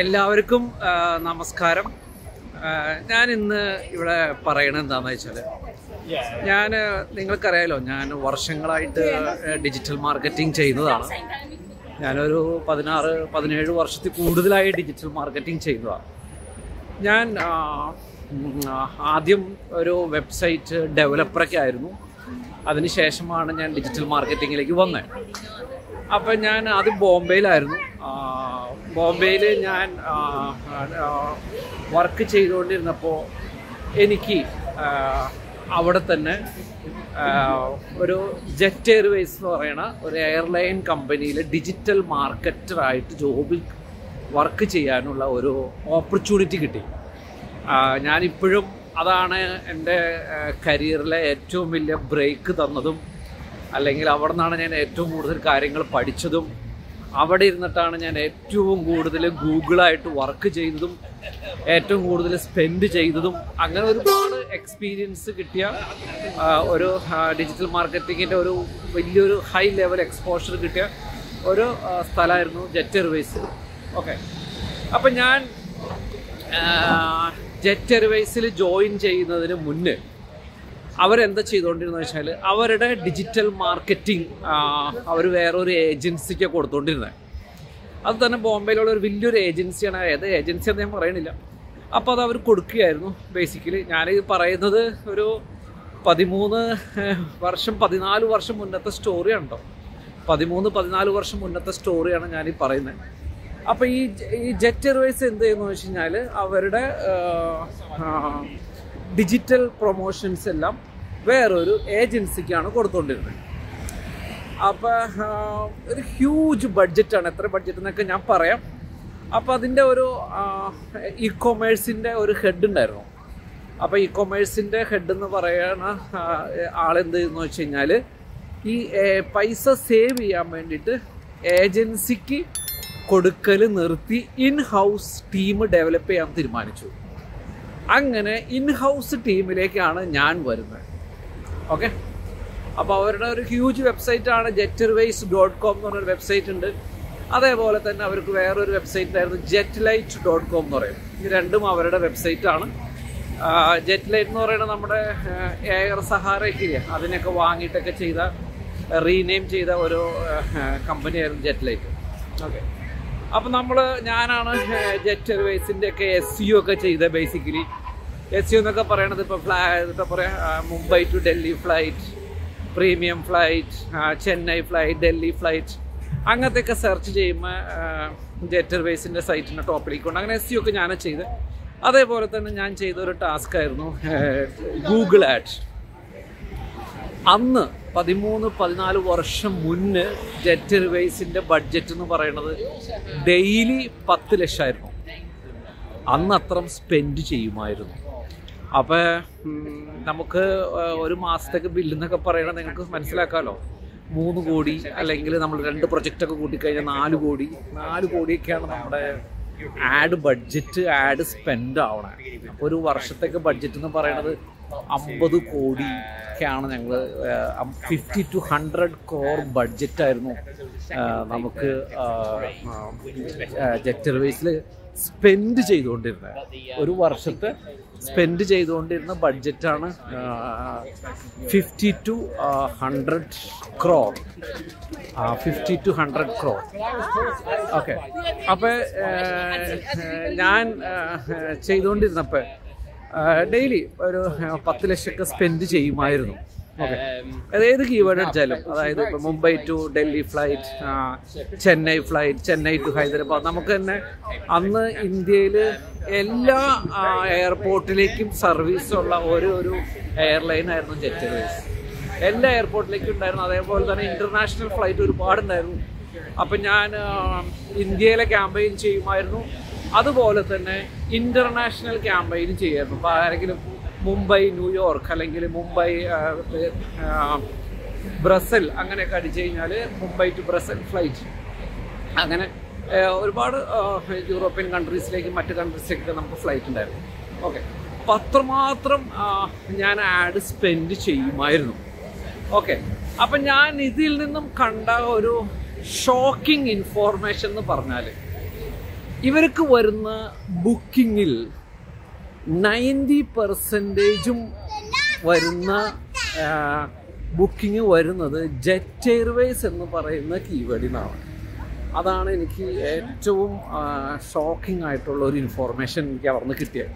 എല്ലാവർക്കും നമസ്കാരം. ഞാൻ ഇന്ന് ഇവിടെ പറയണത് എന്താണെന്ന് വെച്ചാൽ ഞാൻ നിങ്ങൾക്കറിയാലോ ഞാൻ വർഷങ്ങളായിട്ട് ഡിജിറ്റൽ മാർക്കറ്റിംഗ് ചെയ്യുന്നതാണ്. ഞാനൊരു പതിനാറ് പതിനേഴ് വർഷത്തിൽ കൂടുതലായി ഡിജിറ്റൽ മാർക്കറ്റിംഗ് ചെയ്യുന്നതാണ്. ഞാൻ ആദ്യം ഒരു വെബ്സൈറ്റ് ഡെവലപ്പറൊക്കെ ആയിരുന്നു. അതിനുശേഷമാണ് ഞാൻ ഡിജിറ്റൽ മാർക്കറ്റിങ്ങിലേക്ക് വന്നത് അപ്പം ഞാൻ ആദ്യം ബോംബെയിലായിരുന്നു. ബോംബെയിൽ ഞാൻ വർക്ക് ചെയ്തുകൊണ്ടിരുന്നപ്പോൾ എനിക്ക് അവിടെ തന്നെ ഒരു ജെറ്റ് എയർവേസ് എന്ന് പറയുന്ന ഒരു എയർലൈൻ കമ്പനിയിൽ ഡിജിറ്റൽ മാർക്കറ്ററായിട്ട് ജോബിൽ വർക്ക് ചെയ്യാനുള്ള ഒരു ഓപ്പർച്യൂണിറ്റി കിട്ടി. ഞാനിപ്പോഴും അതാണ് എന്റെ കരിയറിലെ ഏറ്റവും വലിയ ബ്രേക്ക് തന്നതും അല്ലെങ്കിൽ അവിടെ നിന്നാണ് ഞാൻ ഏറ്റവും കൂടുതൽ കാര്യങ്ങൾ പഠിച്ചതും അവിടെ ഇരുന്നിട്ടാണ് ഞാൻ ഏറ്റവും കൂടുതൽ ഗൂഗിളായിട്ട് വർക്ക് ചെയ്തതും ഏറ്റവും കൂടുതൽ സ്പെൻഡ് ചെയ്തതും അങ്ങനെ ഒരുപാട് എക്സ്പീരിയൻസ് കിട്ടിയ ഒരു ഡിജിറ്റൽ മാർക്കറ്റിങ്ങിന്റെ ഒരു വലിയൊരു ഹൈ ലെവൽ എക്സ്പോഷർ കിട്ടിയ ഒരു സ്ഥലമായിരുന്നു ജെറ്റ് എയർവേസ് ഓക്കെ അപ്പം ഞാൻ ജെറ്റ് എയർവേസിൽ ജോയിൻ ചെയ്യുന്നതിന് മുന്നേ അവരെന്താ ചെയ്തുകൊണ്ടിരുന്നത് വെച്ചാൽ അവരുടെ ഡിജിറ്റൽ മാർക്കറ്റിംഗ് അവർ വേറൊരു ഏജൻസിക്ക് കൊടുത്തുകൊണ്ടിരുന്നത് അത് തന്നെ ബോംബെയിലുള്ള ഒരു വലിയൊരു ഏജൻസിയാണ് ഏത് ഏജൻസി എന്ന് ഞാൻ പറയണില്ല. അപ്പോൾ അത് അവർ കൊടുക്കുകയായിരുന്നു ബേസിക്കലി ഞാൻ പറയുന്നത് ഒരു പതിമൂന്ന് വർഷം പതിനാല് വർഷം മുന്നത്തെ സ്റ്റോറിയാണ് കേട്ടോ പതിമൂന്ന് പതിനാല് വർഷം മുന്നത്തെ സ്റ്റോറിയാണ് ഞാൻ ഈ പറയുന്നത് അപ്പോൾ ഈ ഈ ജെറ്റ് എയർവേസ് എന്ത് ചെയ്യുന്നു വെച്ച് കഴിഞ്ഞാൽ അവരുടെ ഡിജിറ്റൽ പ്രൊമോഷൻസ് എല്ലാം വേറൊരു ഏജൻസിക്കാണ് കൊടുത്തുകൊണ്ടിരുന്നത് അപ്പോൾ ഒരു ഹ്യൂജ് ബഡ്ജറ്റാണ് എത്ര ബഡ്ജറ്റ് എന്നൊക്കെ ഞാൻ പറയാം. അപ്പോൾ അതിന്റെ ഒരു ഇ കൊമേഴ്സിന്റെ ഒരു ഹെഡ് ഉണ്ടായിരുന്നു. അപ്പോൾ ഇ കൊമേഴ്സിന്റെ ഹെഡ് എന്ന് പറയുന്ന ആളെന്ത് എന്ന് വെച്ച് കഴിഞ്ഞാൽ ഈ പൈസ സേവ് ചെയ്യാൻ വേണ്ടിയിട്ട് ഏജൻസിക്ക് കൊടുക്കൽ നിർത്തി ഇൻ ഹൗസ് ടീം ഡെവലപ്പ് ചെയ്യാൻ തീരുമാനിച്ചു. അങ്ങനെ ഇൻ ഹൗസ് ടീമിലേക്കാണ് ഞാൻ വരുന്നത്. ഓക്കെ അപ്പോൾ അവരുടെ ഒരു ഹ്യൂജ് വെബ്സൈറ്റാണ് ആണ് ജെറ്റർവൈസ് ഡോട്ട് കോം എന്ന് പറഞ്ഞൊരു വെബ്സൈറ്റ് ഉണ്ട്. അതേപോലെ തന്നെ അവർക്ക് വേറൊരു വെബ്സൈറ്റ് ആയിരുന്നു ജെറ്റ് ലൈറ്റ് ഡോട്ട് കോം എന്ന് പറയും. ഇത് രണ്ടും അവരുടെ വെബ്സൈറ്റ് ആണ്. ജെറ്റ് ലൈറ്റ് എന്ന് പറയുന്നത് നമ്മുടെ എയർ സഹാറയ്ക്ക് അതിനൊക്കെ വാങ്ങിയിട്ടൊക്കെ ചെയ്ത റീനെയിം ചെയ്ത ഒരു കമ്പനിയായിരുന്നു ജെറ്റ് ലൈറ്റ് ഓക്കെ അപ്പം നമ്മൾ ഞാനാണ് ജെറ്റ് എയർവേസിന്റെ ഒക്കെ എസ് സി ഒക്കെ ചെയ്ത ബേസിക്കലി എസ് യു എന്നൊക്കെ പറയണത് ഇപ്പോൾ ഫ്ലാ എന്താ പറയുക Mumbai to Delhi flight premium flight Chennai flight Delhi flight അങ്ങനത്തെയൊക്കെ സെർച്ച് ചെയ്യുമ്പോൾ ജെറ്റർ വേസിന്റെ സൈറ്റിന്റെ ടോപ്പിലേക്ക് കൊണ്ട് അങ്ങനെ എസ് യു ഒക്കെ ഞാൻ ചെയ്ത്. അതേപോലെ തന്നെ ഞാൻ ചെയ്തൊരു ടാസ്ക് ആയിരുന്നു ഗൂഗിൾ ആഡ് അന്ന് പതിമൂന്ന് പതിനാല് വർഷം മുന്നേ ജെറ്റ് വേസിന്റെ ബഡ്ജറ്റ് എന്ന് പറയുന്നത് ഡെയിലി പത്ത് ലക്ഷമായിരുന്നു അന്ന് അത്രം സ്പെൻഡ് ചെയ്യുമായിരുന്നു അപ്പോൾ നമുക്ക് ഒരു മാസത്തേക്ക് ബില്ലെന്നൊക്കെ പറയണത് നിങ്ങൾക്ക് മനസ്സിലാക്കാമല്ലോ മൂന്ന് കോടി അല്ലെങ്കിൽ നമ്മൾ രണ്ട് പ്രൊജക്റ്റൊക്കെ കൂട്ടിക്കഴിഞ്ഞാൽ നാല് കോടി. നാല് കോടിയൊക്കെയാണ് നമ്മുടെ ആഡ് ബഡ്ജറ്റ് ആഡ് സ്പെൻഡ് ആവണേ. അപ്പോൾ ഒരു വർഷത്തേക്ക് ബഡ്ജറ്റ് എന്ന് പറയണത് അമ്പത് കോടി ഞങ്ങൾ ഫിഫ്റ്റി ടു ഹൺഡ്രഡ് ക്രോർ ബഡ്ജറ്റായിരുന്നു നമുക്ക് ജെറ്റ് എയർവേസിൽ സ്പെൻഡ് ചെയ്തുകൊണ്ടിരുന്നത് ഒരു വർഷത്തെ സ്പെൻഡ് ചെയ്തുകൊണ്ടിരുന്ന ബഡ്ജറ്റാണ് fifty to hundred crore fifty to hundred crore okay അപ്പോൾ ഞാൻ ചെയ്തുകൊണ്ടിരുന്നപ്പോൾ ഡെയിലി ഒരു പത്ത് ലക്ഷമൊക്കെ സ്പെൻഡ് ചെയ്യുമായിരുന്നു. ഏത് കീവേഡ് അടിച്ചാലും അതായത് ഇപ്പോൾ Mumbai to Delhi flight Chennai flight Chennai to Hyderabad നമുക്ക് തന്നെ അന്ന് ഇന്ത്യയിൽ എല്ലാ എയർപോർട്ടിലേക്കും സർവീസ് ഉള്ള ഒരു ഒരു എയർലൈൻ ആയിരുന്നു ജെറ്റ് എയർവേസ് എല്ലാ എയർപോർട്ടിലേക്കും ഉണ്ടായിരുന്നു. അതേപോലെ തന്നെ ഇന്റർനാഷണൽ ഫ്ലൈറ്റ് ഒരുപാട് ഉണ്ടായിരുന്നു. അപ്പം ഞാൻ ഇന്ത്യയിലെ ക്യാമ്പയിൻ ചെയ്യുമായിരുന്നു. അതുപോലെ തന്നെ ഇന്റർനാഷണൽ ക്യാമ്പയിൻ ചെയ്യായിരുന്നു. അപ്പോൾ ആരെങ്കിലും മുംബൈ ന്യൂയോർക്ക് അല്ലെങ്കിൽ മുംബൈ ബ്രസൽ അങ്ങനെയൊക്കെ അടിച്ചു കഴിഞ്ഞാൽ മുംബൈ ടു ബ്രസൽ ഫ്ലൈറ്റ് അങ്ങനെ ഒരുപാട് യൂറോപ്യൻ കൺട്രീസിലേക്കും മറ്റ് കൺട്രീസിലേക്കൊക്കെ നമുക്ക് ഫ്ലൈറ്റ് ഉണ്ടായിരുന്നു. ഓക്കെ. അപ്പം അത്രമാത്രം ഞാൻ ആഡ് സ്പെൻഡ് ചെയ്യുമായിരുന്നു. ഓക്കെ. അപ്പം ഞാൻ ഇതിൽ നിന്നും കണ്ട ഒരു ഷോക്കിംഗ് ഇൻഫോർമേഷൻ എന്ന് പറഞ്ഞാൽ ഇവർക്ക് വരുന്ന ബുക്കിങ്ങിൽ നയന്റി പെർസെന്റേജും വരുന്ന ബുക്കിംഗ് വരുന്നത് ജെറ്റ് എയർവേസ് എന്ന് പറയുന്ന കീവേഡിൽ നിന്നാണ് അതാണ് എനിക്ക് ഏറ്റവും ഷോക്കിംഗ് ആയിട്ടുള്ള ഒരു ഇൻഫോർമേഷൻ എനിക്ക് അവിടുന്ന് കിട്ടിയത്.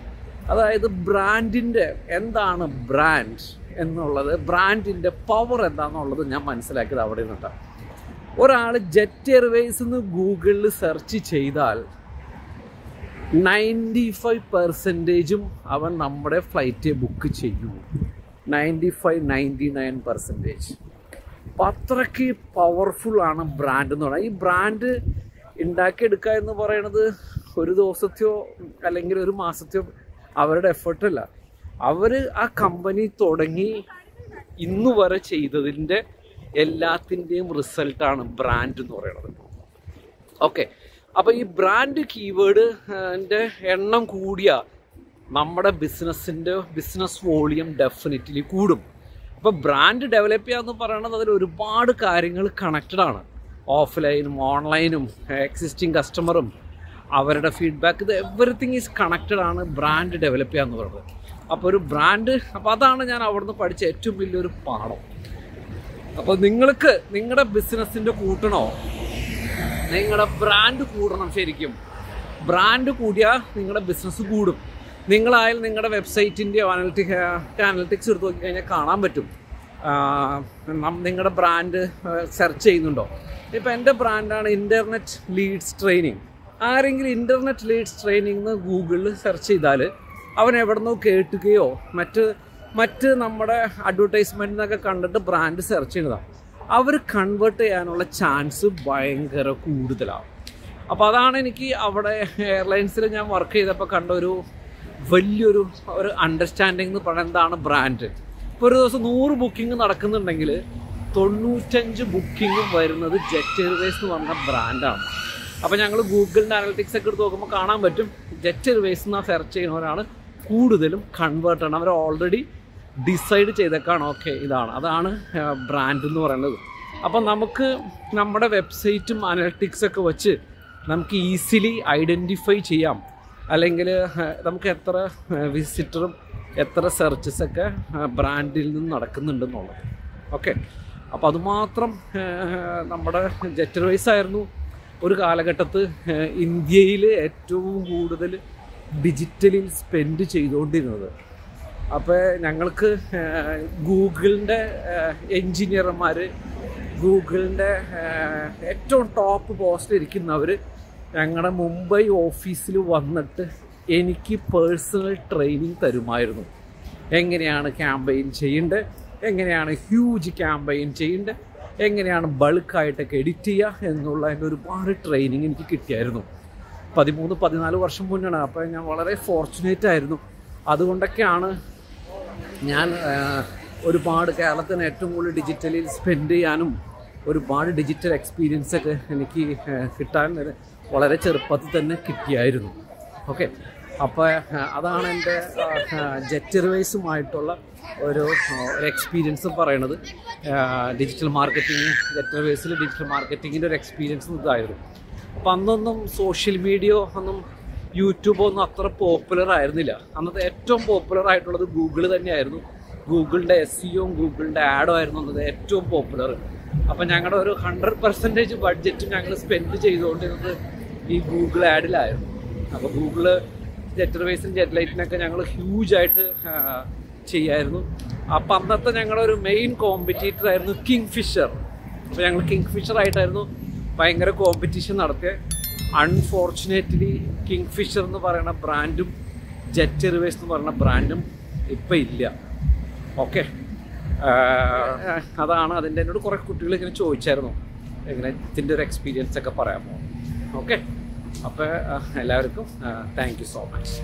അതായത് ബ്രാൻഡിന്റെ എന്താണ് ബ്രാൻഡ് എന്നുള്ളത് ബ്രാൻഡിന്റെ പവർ എന്താണെന്നുള്ളത് ഞാൻ മനസ്സിലാക്കിയത് അവിടെ നിന്നിട്ടാണ് ഒരാൾ ജെറ്റ് എയർവേസ് എന്ന് ഗൂഗിളിൽ സെർച്ച് ചെയ്താൽ നയന്റി ഫൈവ് പെർസെന്റേജും അവൻ നമ്മുടെ ഫ്ലൈറ്റ് ബുക്ക് ചെയ്യൂ. Ninety five ninety nine percentage അപ്പം അത്രയ്ക്ക് പവർഫുൾ ആണ് ബ്രാൻഡ് എന്ന് പറയുന്നത് ഈ ബ്രാൻഡ് ഉണ്ടാക്കിയെടുക്കുക എന്ന് പറയുന്നത് ഒരു ദിവസത്തെയോ അല്ലെങ്കിൽ ഒരു മാസത്തെയോ അവരുടെ എഫേർട്ടല്ല അവർ ആ കമ്പനി തുടങ്ങി ഇന്ന് വരെ ചെയ്തതിന്റെ എല്ലാത്തിന്റെയും റിസൾട്ടാണ് ബ്രാൻഡ് എന്ന് പറയുന്നത്. ഓക്കെ അപ്പോൾ ഈ ബ്രാൻഡ് കീവേഡ് എണ്ണം കൂടിയ നമ്മുടെ ബിസിനസ്സിന്റെ ബിസിനസ് വോളിയം ഡെഫിനറ്റ്ലി കൂടും. അപ്പോൾ ബ്രാൻഡ് ഡെവലപ്പ് ചെയ്യുക എന്ന് പറയുന്നത് അതിൽ ഒരുപാട് കാര്യങ്ങൾ കണക്റ്റഡ് ആണ്. ഓഫ്ലൈനും ഓൺലൈനും എക്സിസ്റ്റിംഗ് കസ്റ്റമറും അവരുടെ ഫീഡ്ബാക്ക് ഇത് എവറിത്തിങ് ഈസ് കണക്റ്റഡ് ആണ് ബ്രാൻഡ് ഡെവലപ്പ് ചെയ്യുക എന്ന് പറയുന്നത്. അപ്പോൾ ഒരു ബ്രാൻഡ് അപ്പോൾ അതാണ് ഞാൻ അവിടുന്ന് പഠിച്ച ഏറ്റവും വലിയൊരു പാഠം. അപ്പോൾ നിങ്ങൾക്ക് നിങ്ങളുടെ ബിസിനസ്സിന്റെ കൂട്ടണോ? നിങ്ങളുടെ ബ്രാൻഡ് കൂടണം ശരിക്കും. ബ്രാൻഡ് കൂടിയാൽ നിങ്ങളുടെ ബിസിനസ് കൂടും. നിങ്ങളായാലും നിങ്ങളുടെ വെബ്സൈറ്റിന്റെയോ അനലിറ്റിക് അനലിറ്റിക്സ് എടുത്ത് നോക്കി കഴിഞ്ഞാൽ കാണാൻ പറ്റും. നിങ്ങളുടെ ബ്രാൻഡ് സെർച്ച് ചെയ്യുന്നുണ്ടോ? ഇപ്പോൾ എന്റെ ബ്രാൻഡാണ് ഇന്റർനെറ്റ് ലീഡ്സ് ട്രെയിനിങ് ആരെങ്കിലും ഇന്റർനെറ്റ് ലീഡ്സ് ട്രെയിനിങ് എന്ന് ഗൂഗിളിൽ സെർച്ച് ചെയ്താൽ അവൻ എവിടെന്നോ കേട്ടുകയോ മറ്റ് മറ്റ് നമ്മുടെ അഡ്വർടൈസ്മെന്റ് എന്നൊക്കെ കണ്ടിട്ട് ബ്രാൻഡ് സെർച്ച് ചെയ്യുന്നതാണ് അവർ കൺവേർട്ട് ചെയ്യാനുള്ള ചാൻസ് ഭയങ്കര കൂടുതലാണ്. അപ്പോൾ അതാണ് എനിക്ക് അവിടെ എയർലൈൻസിൽ ഞാൻ വർക്ക് ചെയ്തപ്പോൾ കണ്ട ഒരു വലിയൊരു ഒരു അണ്ടർസ്റ്റാൻഡിങ് എന്ന് പറയുന്നത് എന്താണ് ബ്രാൻഡ് ഇപ്പോൾ ഒരു ദിവസം നൂറ് ബുക്കിംഗ് നടക്കുന്നുണ്ടെങ്കിൽ തൊണ്ണൂറ്റഞ്ച് ബുക്കിംഗ് വരുന്നത് ജെറ്റ് എയർവേസ് എന്ന് പറഞ്ഞ ബ്രാൻഡാണ് അപ്പോൾ ഞങ്ങൾ ഗൂഗിളിന്റെ അനലിറ്റിക്സ് ഒക്കെ എടുത്ത് നോക്കുമ്പോൾ കാണാൻ പറ്റും ജെറ്റ് എയർവേസ് എന്നാണ് സെർച്ച് ചെയ്യുന്നവരാണ് കൂടുതലും കൺവേർട്ടാണ് അവർ ഓൾറെഡി ഡിസൈഡ് ചെയ്തേക്കാണ്. ഓക്കെ ഇതാണ്. അതാണ് ബ്രാൻഡ് എന്ന് പറയുന്നത്. അപ്പം നമുക്ക് നമ്മുടെ വെബ്സൈറ്റും അനലറ്റിക്സൊക്കെ വെച്ച് നമുക്ക് ഈസിലി ഐഡന്റിഫൈ ചെയ്യാം. അല്ലെങ്കിൽ നമുക്ക് എത്ര വിസിറ്ററും എത്ര സെർച്ചസൊക്കെ ബ്രാൻഡിൽ നിന്ന് നടക്കുന്നുണ്ടെന്നുള്ളത്. ഓക്കെ അപ്പോൾ അതുമാത്രം നമ്മുടെ ജെറ്റർ വൈസ് ആയിരുന്നു. ഒരു കാലഘട്ടത്ത് ഇന്ത്യയിൽ ഏറ്റവും കൂടുതൽ ഡിജിറ്റലിൽ സ്പെൻഡ് ചെയ്തുകൊണ്ടിരുന്നത്. അപ്പോൾ ഞങ്ങൾക്ക് ഗൂഗിളിന്റെ എൻജിനീയർമാർ ഗൂഗിളിന്റെ ഏറ്റവും ടോപ്പ് പോസ്റ്റിൽ ഇരിക്കുന്നവർ ഞങ്ങളുടെ മുംബൈ ഓഫീസിൽ വന്നിട്ട് എനിക്ക് പേഴ്സണൽ ട്രെയിനിങ് തരുമായിരുന്നു. എങ്ങനെയാണ് ക്യാമ്പയിൻ ചെയ്യേണ്ടത് എങ്ങനെയാണ് ഹ്യൂജ് ക്യാമ്പയിൻ ചെയ്യേണ്ടത് എങ്ങനെയാണ് ബൾക്കായിട്ടൊക്കെ എഡിറ്റ് ചെയ്യുക എന്നുള്ള എന്റെ ഒരുപാട് ട്രെയിനിങ് എനിക്ക് കിട്ടിയായിരുന്നു. പതിമൂന്ന് പതിനാല് വർഷം മുന്നാണ്. അപ്പോൾ ഞാൻ വളരെ ഫോർച്ചുനേറ്റ് ആയിരുന്നു. അതുകൊണ്ടൊക്കെയാണ് ഞാൻ ഒരുപാട് കേരളത്തിന് ഏറ്റവും കൂടുതൽ ഡിജിറ്റലിൽ സ്പെൻഡ് ചെയ്യാനും ഒരുപാട് ഡിജിറ്റൽ എക്സ്പീരിയൻസ് ഒക്കെ എനിക്ക് കിട്ടാൻ വളരെ ചെറുപ്പത്തിൽ തന്നെ കിട്ടിയായിരുന്നു. ഓക്കെ അപ്പോൾ അതാണ് എന്റെ ജെറ്റ് എയർവേസുമായിട്ടുള്ള ഒരു ഒരു എക്സ്പീരിയൻസ് പറയണത് ഡിജിറ്റൽ മാർക്കറ്റിംഗ് ജെറ്റ് എയർവേസിൽ ഡിജിറ്റൽ മാർക്കറ്റിങ്ങിന്റെ ഒരു എക്സ്പീരിയൻസ് ഇതായിരുന്നു. അപ്പം അന്നൊന്നും സോഷ്യൽ മീഡിയ ഒന്നും യൂട്യൂബ് ഒന്നും അത്ര പോപ്പുലർ ആയിരുന്നില്ല. അന്നത്തെ ഏറ്റവും പോപ്പുലർ ആയിട്ടുള്ളത് ഗൂഗിൾ തന്നെയായിരുന്നു. ഗൂഗിളിന്റെ എസ് സിയും ഗൂഗിളിന്റെ ആഡും ആയിരുന്നു അന്നത് ഏറ്റവും പോപ്പുലർ അപ്പം ഞങ്ങളുടെ ഒരു ഹൺഡ്രഡ് പെർസെന്റേജ് ബഡ്ജറ്റ് ഞങ്ങൾ സ്പെൻഡ് ചെയ്തുകൊണ്ടിരുന്നത് ഈ ഗൂഗിൾ ആഡിലായിരുന്നു. അപ്പോൾ ഗൂഗിൾ ജെറ്റർവൈസും ജെറ്റ് ലൈറ്റിനൊക്കെ ഞങ്ങൾ ഹ്യൂജായിട്ട് ചെയ്യായിരുന്നു. അപ്പം അന്നത്തെ ഞങ്ങളുടെ ഒരു മെയിൻ കോമ്പറ്റീറ്റർ ആയിരുന്നു കിങ് ഫിഷർ അപ്പോൾ ഞങ്ങൾ കിങ് ഫിഷർ ആയിട്ടായിരുന്നു ഭയങ്കര കോമ്പറ്റീഷൻ നടത്തിയത് അൺഫോർച്ചുനേറ്റ്ലി കിങ് ഫിഷർ എന്ന് പറയുന്ന ബ്രാൻഡും ജെറ്റ് എയർവേസ് എന്ന് പറയുന്ന ബ്രാൻഡും ഇപ്പം ഇല്ല. ഓക്കെ അതാണ് അതിന്റെ എന്നോട് കുറേ കുട്ടികൾ ഇങ്ങനെ ചോദിച്ചായിരുന്നു. ഇങ്ങനെ ഇതിന്റെ ഒരു എക്സ്പീരിയൻസ് ഒക്കെ പറയാമോ ഓക്കെ അപ്പോൾ എല്ലാവർക്കും താങ്ക് യു സോ മച്ച്